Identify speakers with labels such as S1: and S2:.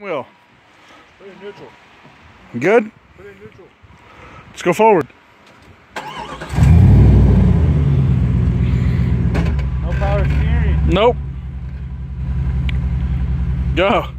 S1: Wheel.
S2: Put it neutral.
S1: Good?
S2: Put it neutral.
S1: Let's go forward.
S2: No power steering.
S1: Nope. Go.